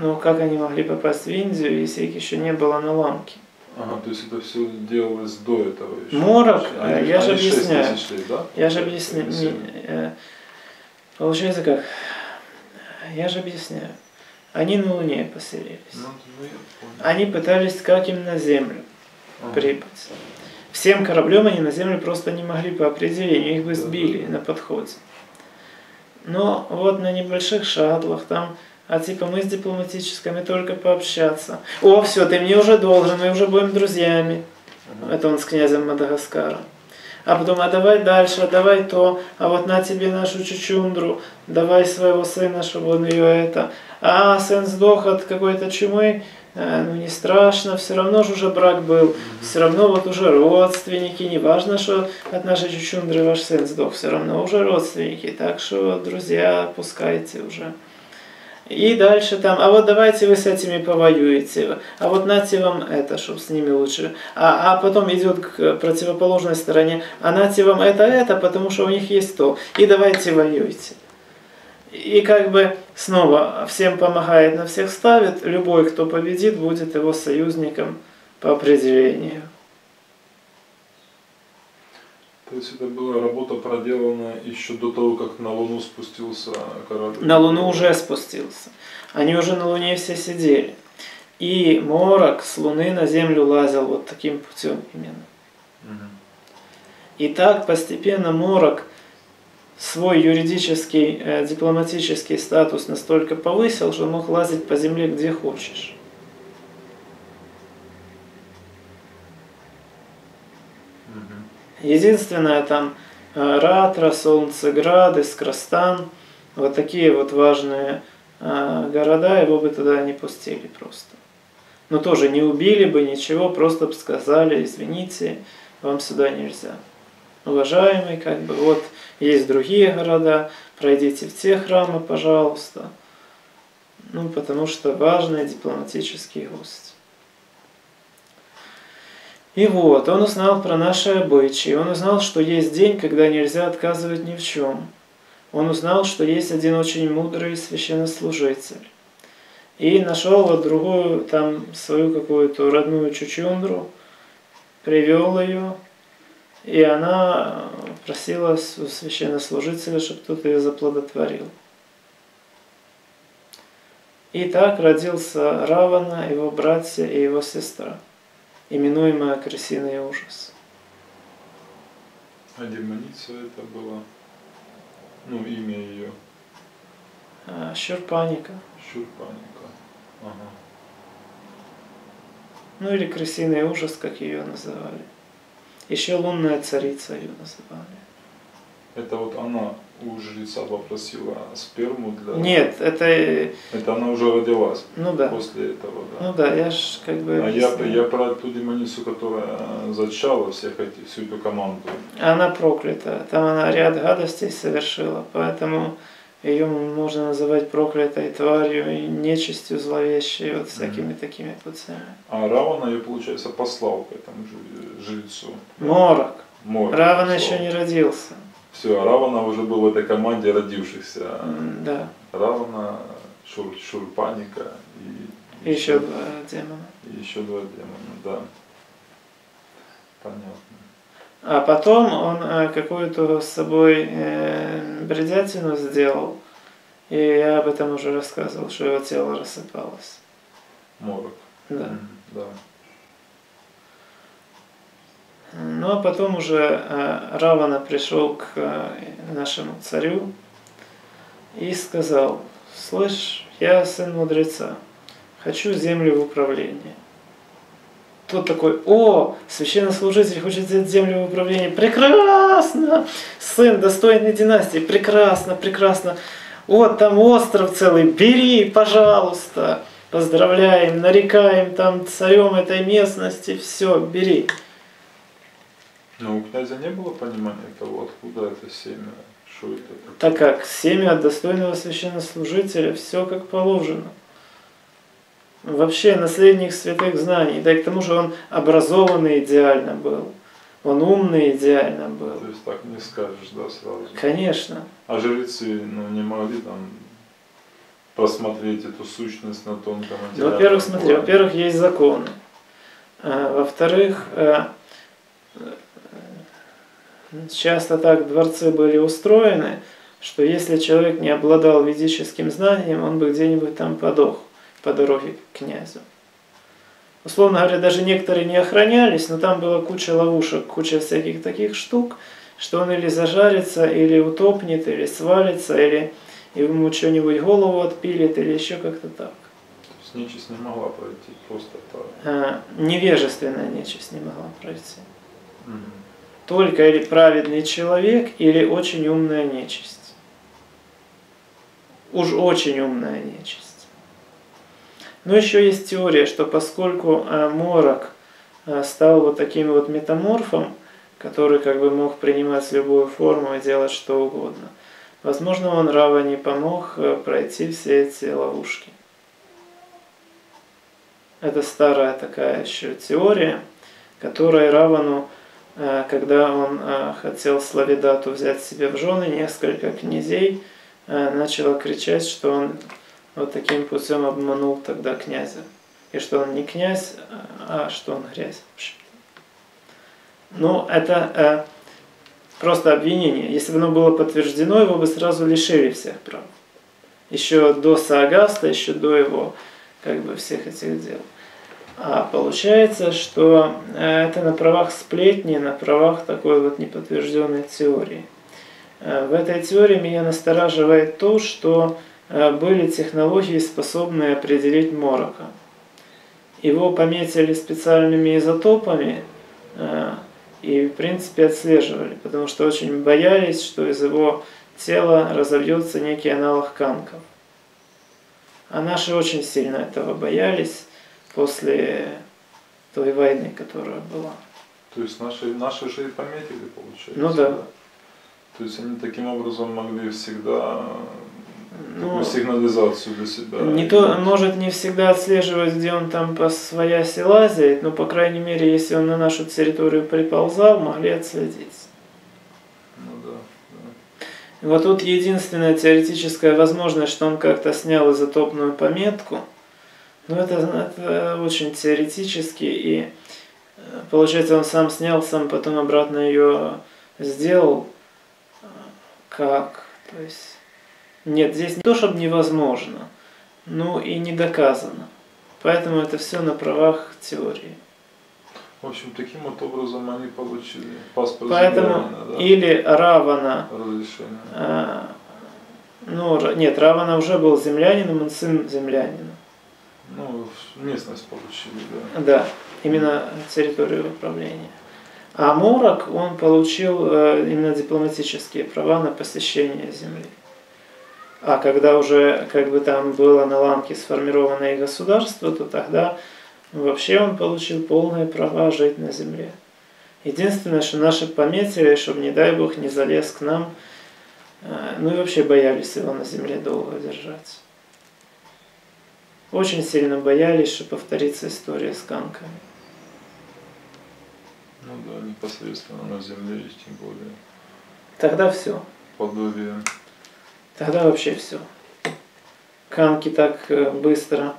Ну, как они могли попасть в Индию, если их еще не было на ламке? Ага, то есть это все делалось до этого еще. Морок, Они- э, я же они шесть объясняю. лет, да? Я же объясняю. семь? не, э, Получается как? Я же объясняю. Они на Луне поселились. Ну, ну, я. Они пытались как им на Землю Ага. прибыть. Всем кораблем они на Землю просто не могли по определению, их бы Да, сбили да. на подходе. Но вот на небольших шаттлах там, а типа мы с дипломатическими только пообщаться. О, все, ты мне уже должен, мы уже будем друзьями. Ага. Это он с князем Мадагаскара. А потом, а давай дальше, а давай то, а вот на тебе нашу чучундру, давай своего сына, чтобы он ее это. А, сын сдох от какой-то чумы, э, ну не страшно, все равно же уже брак был, все равно вот уже родственники, не важно, что от нашей чучундры ваш сын сдох, все равно уже родственники, так что, друзья, пускайте уже. И дальше там, а вот давайте вы с этими повоюете, а вот нате вам это, чтобы с ними лучше. А, а потом идет к противоположной стороне, а нате вам это, это, потому что у них есть то. И давайте воюйте. И как бы снова всем помогает, на всех ставит, любой, кто победит, будет его союзником по определению. То есть это была работа проделана еще до того, как на Луну спустился корабль? На Луну уже спустился. Они уже на Луне все сидели. И Морок с Луны на Землю лазил вот таким путем именно. И так постепенно Морок свой юридический, э, дипломатический статус настолько повысил, что мог лазить по земле где хочешь. Мгм. Единственное там э, Ратра, Солнцеград, Искростан, вот такие вот важные э, города, его бы туда не пустили просто. Но тоже не убили бы ничего, просто бы сказали, извините, вам сюда нельзя. Уважаемый, как бы, вот есть другие города, пройдите в те храмы, пожалуйста. Ну, потому что важный дипломатический гость. И вот, он узнал про наши обычаи, он узнал, что есть день, когда нельзя отказывать ни в чем. Он узнал, что есть один очень мудрый священнослужитель. И нашел вот другую, там, свою какую-то родную чучундру, привел ее, и она просила у священнослужителя, чтобы кто-то ее заплодотворил. И так родился Равана, его братья и его сестра именуемая крысиный ужас. А демоница это было, ну, имя ее, А, Щурпаника. Щурпаника. Ага. Ну или крысиный ужас, как ее называли. Еще лунная царица ее называли. Это вот она у жреца попросила сперму для... Нет, это, э, Это она уже родилась ну да. после этого, да. Ну да, я ж как бы... А я, объясняю. я про ту демоницу, которая э, зачала всех этих, всю эту команду. Она проклята. Там она ряд гадостей совершила, поэтому ее можно называть проклятой тварью и нечистью зловещей, вот всякими такими путями. А Равана ее, получается, послал к этому жрецу. Морок. Мор. Равана еще не родился. Все, Равана уже был в этой команде родившихся. Да. Равана, Шур, Шурпаника и, И еще два демона. и еще два демона, да. Понятно. А потом он э, какую-то с собой э, бредятину сделал. И я об этом уже рассказывал, что его тело рассыпалось. Морок. Да. Да. Ну а потом уже э, Равана пришел к э, нашему царю и сказал, слышь, я сын мудреца, хочу землю в управление. Тот такой, о, священнослужитель хочет взять землю в управление, прекрасно, сын достойной династии, прекрасно, прекрасно. Вот там остров целый, бери, пожалуйста. Поздравляем, нарекаем там царем этой местности, все, бери. Но у князя не было понимания того, откуда это семя, что это. Так как семя от достойного священнослужителя, все как положено. Вообще наследник святых знаний, да и к тому же он образованный идеально был, он умный идеально был. То есть так не скажешь, да, сразу. Конечно. А жрецы, ну, не могли там просмотреть эту сущность на тонком Ну, материальном во-первых, смотри, во-первых, есть законы. А, Во-вторых, э, часто так дворцы были устроены, что если человек не обладал ведическим знанием, он бы где-нибудь там подох по дороге к князю. Условно говоря, даже некоторые не охранялись, но там была куча ловушек, куча всяких таких штук, что он или зажарится, или утопнет, или свалится, или ему что-нибудь голову отпилит, или еще как-то так. То есть нечисть не могла пройти просто по... А, невежественная нечисть не могла пройти. Мгм. Только или праведный человек, или очень умная нечисть. Уж очень умная нечисть. Но еще есть теория, что поскольку а, Морок а, стал вот таким вот метаморфом, который как бы мог принимать любую форму и делать что угодно, возможно, он Рава не помог а, пройти все эти ловушки. Это старая такая еще теория, которая Равану э, когда он э, хотел Славидату взять себе в жены, несколько князей э, начало кричать, что он вот таким путем обманул тогда князя. И что он не князь, а что он грязь. Ну, это э, просто обвинение. Если бы оно было подтверждено, его бы сразу лишили всех прав. Еще до Саагаста, еще до его как бы всех этих дел. А получается, что э, это на правах сплетни, на правах такой вот неподтвержденной теории. Э, В этой теории меня настораживает то, что э, были технологии, способные определить Морока. Его пометили специальными изотопами и, в принципе, отслеживали, потому что очень боялись, что из его тела разовьется некий аналог канков. А наши очень сильно этого боялись после той войны, которая была. То есть наши, наши же и пометили, получается. Ну да. То есть они таким образом могли всегда Ну, сигнализацию для себя. Не то, может не всегда отслеживать, где он там по своя лазит, но, по крайней мере, если он на нашу территорию приползал, могли отследить. Ну да, да. Вот тут единственная теоретическая возможность, что он как-то снял изотопную пометку. Но это, это очень теоретически, и э, получается он сам снял, сам потом обратно ее сделал. Э, Как? То есть нет, здесь не то, чтобы невозможно, но и не доказано. Поэтому это все на правах теории. В общем, таким вот образом они получили паспорт Поэтому да? или Равана разрешение. А, ну, нет, Равана уже был землянином, он сын землянина. Ну, местность получили, да. Да, именно территорию управления. А Морок, он получил э, именно дипломатические права на посещение земли. А когда уже как бы там было на Ланке сформированное государство, то тогда вообще он получил полные права жить на земле. Единственное, что наши пометили, чтобы, не дай бог, не залез к нам, э, ну и вообще боялись его на земле долго держать. Очень сильно боялись, что повторится история с канками. Ну да, непосредственно на земле и тем более Тогда все. подобие. Тогда вообще все. Канки так э, быстро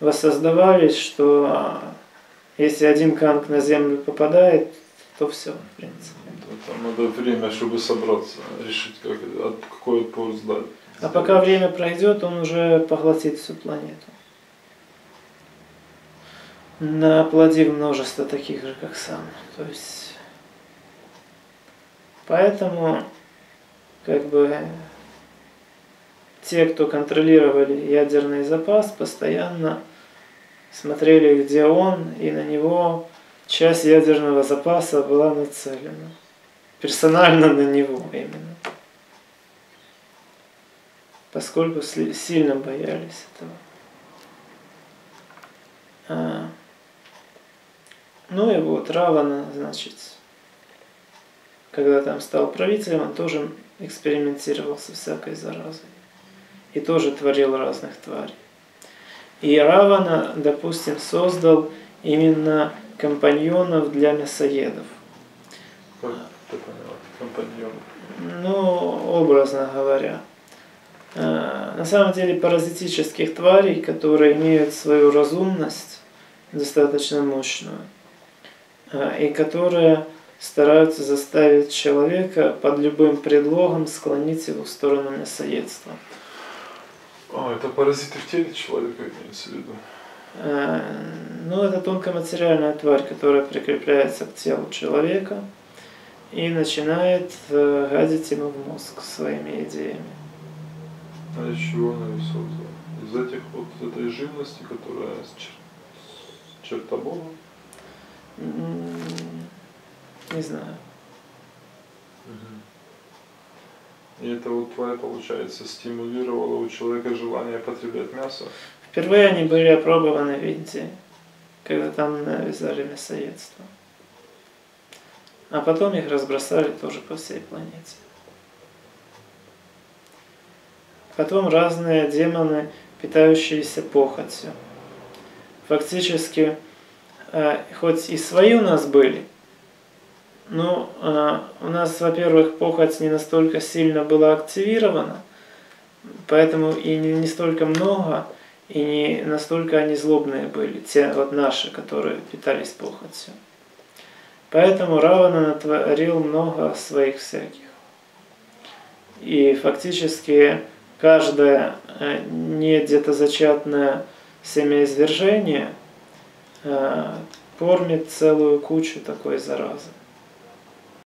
воссоздавались, что а, если один канк на землю попадает, то все, в принципе. Да, Там надо время, чтобы собраться, решить, как, от, какой отпор сдать. А пока время пройдет, он уже поглотит всю планету. Наплодив множество таких же, как сам. То есть, поэтому, как бы, те, кто контролировали ядерный запас, постоянно смотрели, где он, и на него часть ядерного запаса была нацелена. Персонально на него именно поскольку сильно боялись этого. А, ну и вот Равана, значит, когда там стал правителем, он тоже экспериментировал со всякой заразой. И тоже творил разных тварей. И Равана, допустим, создал именно компаньонов для мясоедов. Ну, образно говоря. Э, на самом деле паразитических тварей, которые имеют свою разумность достаточно мощную э, и которые стараются заставить человека под любым предлогом склонить его в сторону мясоедства. А, это паразиты в теле человека имеется в виду? Э, ну, это тонкоматериальная тварь, которая прикрепляется к телу человека и начинает гадить ему в мозг своими идеями. А из чего она ее создала? Из этих вот этой живности, которая с, чер... с чертобогом? Не знаю. И это вот тварь, получается, стимулировала у человека желание потреблять мясо? Впервые они были опробованы в Индии, когда там навязали мясоедство. А потом их разбросали тоже по всей планете. Потом разные демоны, питающиеся похотью. Фактически, э, хоть и свои у нас были, но э, у нас, во-первых, похоть не настолько сильно была активирована, поэтому и не, не столько много, и не настолько они злобные были, те вот наши, которые питались похотью. Поэтому Равана натворил много своих всяких. И фактически каждое э, не где-то зачатное семяизвержение э, кормит целую кучу такой заразы.